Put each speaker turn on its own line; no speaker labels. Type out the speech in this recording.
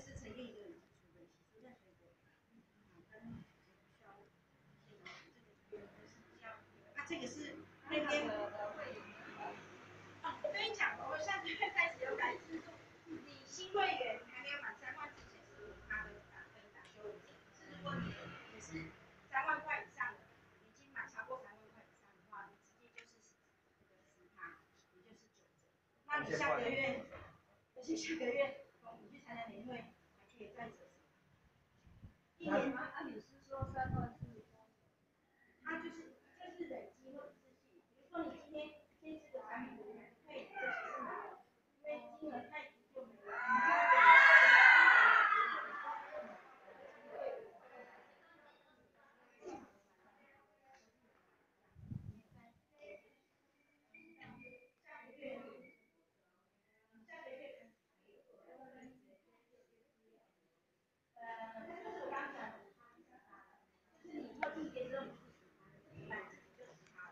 是陈建一个人出的，其实任何一个人，他们只这个，是需要。啊，是那边的
会。
哦，我跟你讲，我现在开始有感知，说你新会员还没有满三万之前是有他的打分打修的，就是如果你也是三万块以上的，已经满超过三万块以上的话，你直接就是十个十趴，也就是九折。那你下个月，而且下个月。哦，
你